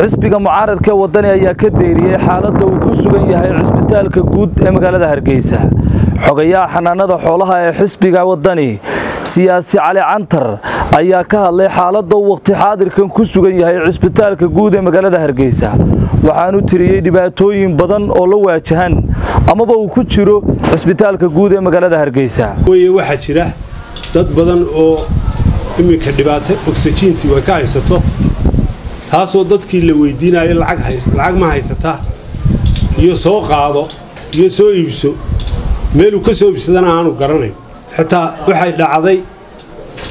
xisbiga mucaaradka ee wadani ayaa ka deeriyey xaaladda uu ku sugan yahay cisbitaalka guud ee magaalada hargeysa. Xogayaha xanaanada xoolaha ee xisbiga wadani siyaasi cali cantar ayaa ka hadlay xaaladda uu waqti xaadirkan ku sugan yahay cisbitaalka guud ee magaalada hargeysa. Waxaanu tiriyey dhibaatooyin badan oo la waajahan amaba uu ku jiro cisbitaalka guud ee magaalada hargeysa. Waxaa jira dad badan oo iminka dhibaato ogsajiintii way ka haysato taasoo dadkii la weydiinayo lacag ma haysataa iyo soo qaado iyo soo iibso meeluu ka soo iibsadana aanu garanayn. Xitaa waxay dhacday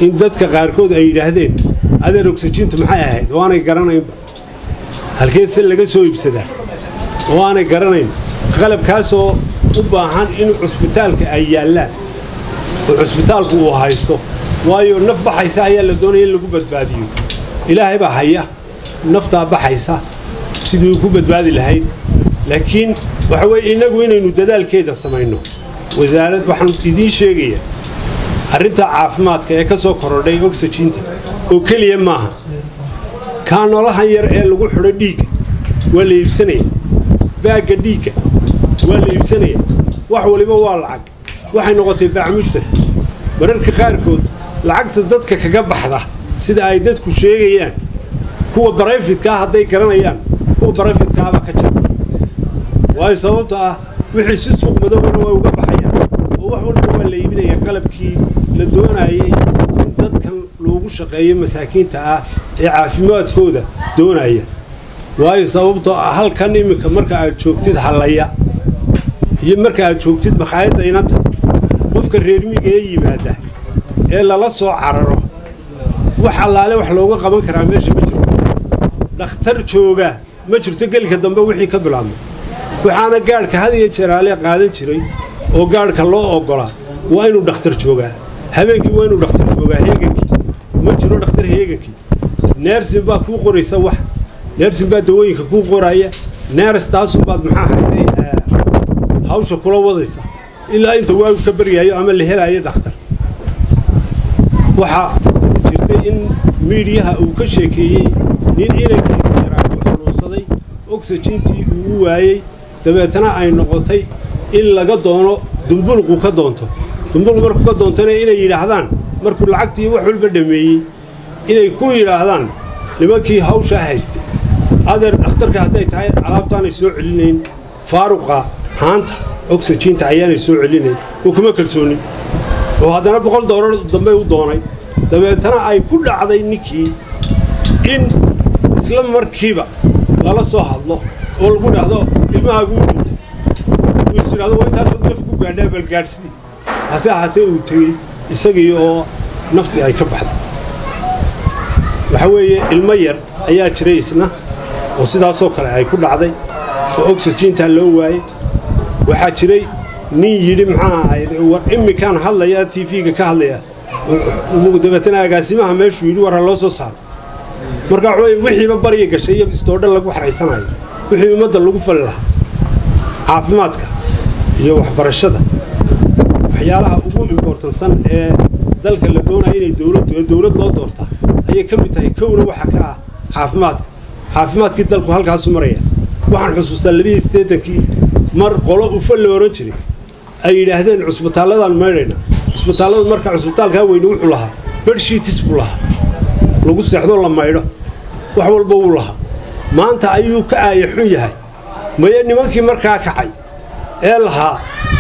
in dadka qaarkood ay yidhaahdeen adeer ogsajiintu maxay ahayd? Oo aanay garanaynba. Halkeed se laga soo iibsadaa oo aanay garanayn. Qalabkaasoo u baahan in cusbitaalka ay yaallaan. Oo cusbitaalku uu haysto waayo naf baxaysa ayaa la doonaya in lagu badbaadiyo. Ilaahay baa haya naftaa baxaysa sidii ku badbaadi lahayd. Laakiin waxa weye innagu inaynu dadaalkeeda samayno. Wasaarad waxaan idiin sheegayaa arrinta caafimaadka ee ka soo korodhay ogsajiinta oo keliya maaha. Kaanolahan yar ee lagu xidho dhiigga waa la iibsanaya baagga dhiigga waa la iibsanaya wax waliba waa lacag. Waxay noqotay baacmushtar mararka qaarkood lacagta dadka kaga baxda sida ay dadku sheegayaan kuwa barayfidkaa hadday garanayaan kuwa barayfidkaaba ka jira. Waayo sababta ah wixii si suuq madowna way uga baxayaan. Oo wax walba waa la iibinaya qalabkii la doonayay in dadkan loogu shaqeeyo masaakiinta ah ee caafimaadkooda doonaya. Waayo sababtoo ah halkan iminka marka aad joogtid hallaya iyo marka aad joogtid makhaayadda inanta qofka reermiga ee yimaada ee lala soo cararo wax allaale wax looga qaban karaa meesha ma jirto dhakhtar jooga ma jirto gelika dambe wixii ka bilaabmay waxaana gaadhka had iyo jeeraale qaadan jiray oo gaadhka loo oggolaa waa inuu dhakhtar joogaa. Habeenkii waa inuu dhakhtar joogaa heegankii. Ma jiro dhakhtar heegankii. Neersin baa kuu qoraysa wax. Neersin baa dawooyinka kuu qoraya. Neers taasunbaad maxaa hayday hawsha kula wadaysa. Ilaa inta waagu ka baryaayo ama la helaayo dhakhtar. Waxaa jirtay in miidhiyaha uu ka sheekeeyey nin inankiisi yaraa ku xanuunsaday ogsajiintii uu u waayey dabeetana ay noqotay in laga doono dumbulqu ka doonto. Dumbulqu markuu ka doontana inay yidhaahdaan markuu lacagtii wax walba dhammeeyey inay ku yidhaahdaan nimankii hawshaa haystay adeer dhakhtarka hadday tahay alaabtaanay soo celinayn faaruqa haanta ogsajiinta ayaanay soo celinayn oo kuma kalsoonin. Oo haddana boqol doolar dambe u doonay. Dabeetana ay ku dhacday ninkii in isla markiiba lala soo hadlo oo lagu dhahdo ilmahaaguu dhintay uu is idhahdo waa intaasoo naf ku gaadhaa balgaadhsidii hase ahaatee uu tegey isagii oo naftii ay ka baxday. Waxa weeye ilmo yar ayaa jiray isna oo sidaasoo kale ay ku dhacday oo ogsajiintaa loo waayey. Waxaa jiray nin yidhi maxaa ahayd? War imminkaan hadlaya tv-ga ka hadlaya dabeetana agaasimaha meeshuu yidhi war ha loo soo saaro marka waxaweye wixiiba barya gashay iyo istoodha lagu xaraysanayo wixii ummadda lagu fali lahaa caafimaadka iyo waxbarashada. Waxyaalaha ugu imbortansan ee dalka la doonaya inay dowladdu ee dowlad loo doortaa ayay ka mid tahay kowna waxa ka ah caafimaadka. Caafimaadkii dalku halkaasu maraya. Waxaan xusuustaa labaiyo siddeetankii mar qolo ufa la ohan jiray. Ay yidhaahdeen cusbitaalladan maydhayna cusbitaalladu marka cusbitaalkaa weyne wuxuu lahaa bedshiitis buu lahaa lagu seexdoo la maydho. Wax walba wuu lahaa. Maanta ayuu ka aaya xun yahay. Maye nimankii markaa kacay ee lahaa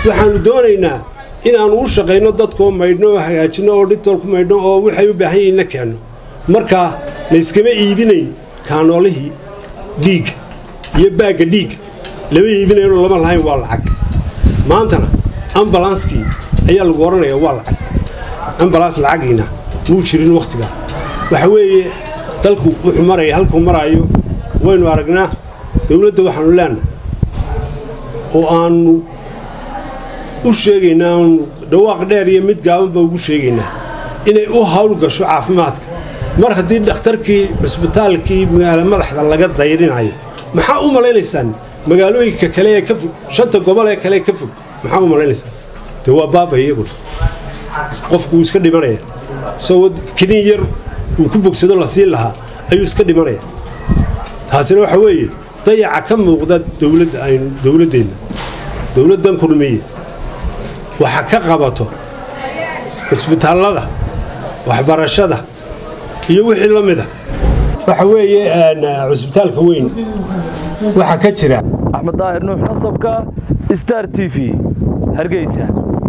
waxaannu doonaynaa inaannu u shaqayno dadkoo maydhno oo hagaajinno oo dhibtool ku maydhno oo waxay u baahan yihiinna keenno. Markaa layskama iibinayn kaanoolihii dhiigga iyo baagga dhiigga lama iibinaynoo lama lahayn waa lacag. Maantana ambalanskii ayaa lagu odhanayaa waa lacag. Ambalaans lacagiina muu jirin wakhtigaa waxa weeye dalku wuxuu maraya halkuu maraayo waynu aragnaa dowladda waxaannu leenahay oo aannu u sheegaynaa aanu dhawaaq dheer iyo mid gaabanba ugu sheegaynaa inay u hawl gasho caafimaadka. Mar haddii dhakhtarkii cusbitaalkii magaala madaxda laga dayrinayo maxaa u malaynaysaan magaalooyinka kale ee ka fog shanta gobol ee kale ee ka fog maxaa u malaynaysaan dee waa baaba iyaguna. Qofku wuu iska dhimanaya. Isagoo kiniin yar uu ku bogsado la siin lahaa ayuu iska dhimanaya. Taasina waxa weeye dayaca ka muuqda dowladdeenna dowladdan kulmiye waxa ka qabato cisbitaallada waxbarashada iyo wixii la mida waxa weeye cusbitaalka weyn waxaa ka jira. Axmed daahir nuux nasabka star t v. Hargeysa